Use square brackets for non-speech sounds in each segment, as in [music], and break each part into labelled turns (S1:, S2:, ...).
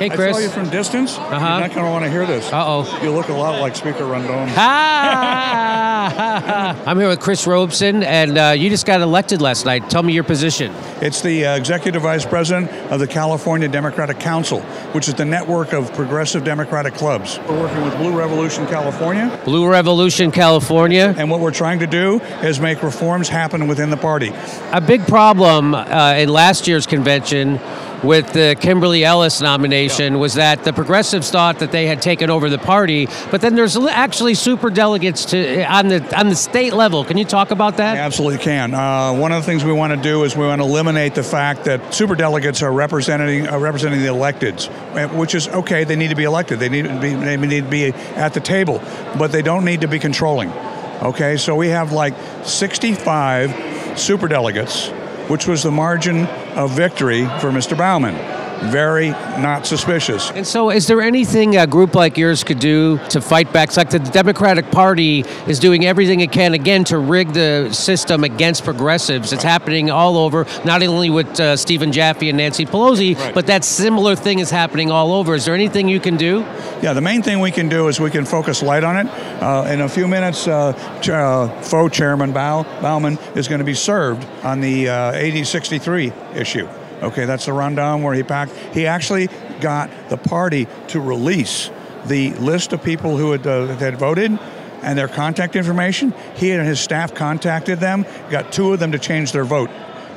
S1: Hey, Chris.
S2: I saw you from distance.
S1: Uh-huh.
S2: You're not going to want to hear this.
S1: Uh-oh.
S2: You look a lot like Speaker Rendon.
S1: Ah! [laughs] I'm here with Chris Robeson, and uh, you just got elected last night. Tell me your position.
S2: It's the uh, Executive Vice President of the California Democratic Council, which is the network of progressive Democratic clubs. We're working with Blue Revolution California,
S1: Blue Revolution, California.
S2: and what we're trying to do is make reforms happen within the party.
S1: A big problem uh, in last year's convention with the Kimberly Ellis nomination was that the progressives thought that they had taken over the party, but then there's actually super delegates to on the on the state level. Can you talk about that?
S2: Absolutely can. Uh, one of the things we want to do is we want to eliminate the fact that super delegates are representing representing the electeds, uh, which is okay. They need to be elected. They need to be they need to be at the table, but they don't need to be controlling. Okay, so we have like 65 superdelegates, which was the margin of victory for Mr. Bauman. Very not suspicious.
S1: And so, is there anything a group like yours could do to fight back? It's like the Democratic Party is doing everything it can again to rig the system against progressives. It's happening all over, not only with uh, Stephen Jaffe and Nancy Pelosi,
S2: Right.
S1: but that similar thing is happening all over. Is there anything you can do?
S2: Yeah, the main thing we can do is we can focus light on it. Uh, in a few minutes, uh, Ch- uh, faux chairman Bau- Bauman is going to be served on the uh, 8063 issue. Okay, that's the rundown where he packed. He actually got the party to release the list of people who had, uh, had voted and their contact information. He and his staff contacted them, got two of them to change their vote.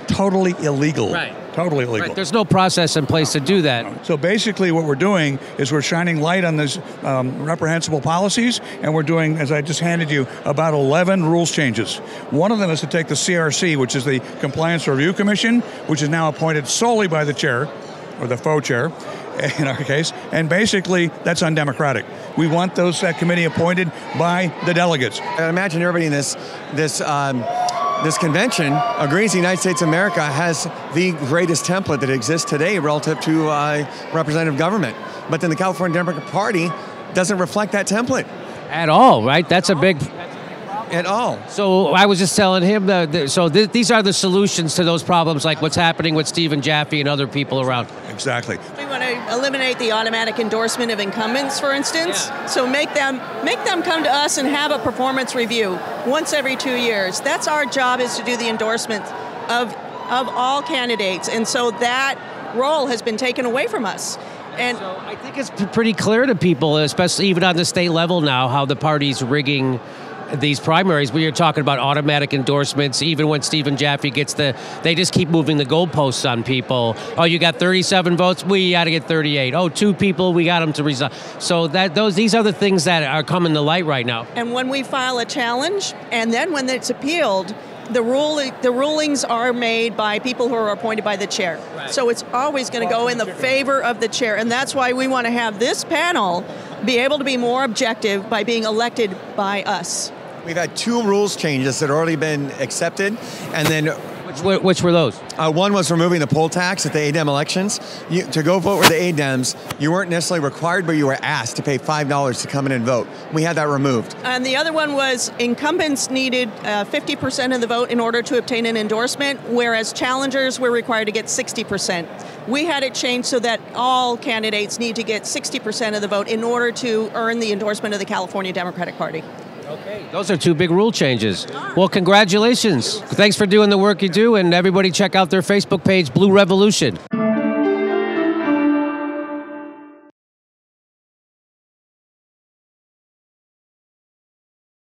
S2: Totally illegal.
S1: Right.
S2: Totally illegal.
S1: Right, there's no process in place to do that.
S2: So basically, what we're doing is we're shining light on these um, reprehensible policies, and we're doing, as I just handed you, about 11 rules changes. One of them is to take the CRC, which is the Compliance Review Commission, which is now appointed solely by the chair, or the faux chair, [laughs] in our case, and basically that's undemocratic. We want those that committee appointed by the delegates.
S3: I imagine everybody in this this um, this convention agrees the United States of America has the greatest template that exists today relative to uh, representative government. But then the California Democratic Party doesn't reflect that template
S1: At all, right? That's a big.
S3: At all.
S1: So I was just telling him that. that- So th- these are the solutions to those problems, like what's happening with Stephen Jaffe and other people around.
S2: Exactly.
S4: We want to eliminate the automatic endorsement of incumbents, for instance. So make them make them come to us and have a performance review once every two years. That's our job is to do the endorsement of of all candidates, and so that role has been taken away from us. And
S1: So I think it's pretty clear to people, especially even on the state level now, how the party's rigging these primaries. We are talking about automatic endorsements. Even when Stephen Jaffe gets the, they just keep moving the goalposts on people. Oh, you got 37 votes. We got to get 38. Oh, two people. We got them to resign. So that those these are the things that are coming to light right now.
S4: and when we file a challenge, and then when it's appealed. The rule, the rulings are made by people who are appointed by the chair. So it's always going to go in the favor of the chair, and that's why we want to have this panel be able to be more objective by being elected by us.
S3: We've had two rules changes that have already been accepted, and then
S1: Which, were- which were those?
S3: uh, one was removing the poll tax at the ADEM elections. You, to go vote with the ADEMs, you weren't necessarily required, but you were asked to pay five dollars to come in and vote. We had that removed.
S4: And the other one was incumbents needed uh, 50% of the vote in order to obtain an endorsement, whereas challengers were required to get 60%. We had it changed so that all candidates need to get 60% of the vote in order to earn the endorsement of the California Democratic Party.
S1: Okay. Those are two big rule changes. Well, congratulations. Thanks for doing the work you do, and everybody check out their Facebook page, Blue Revolution.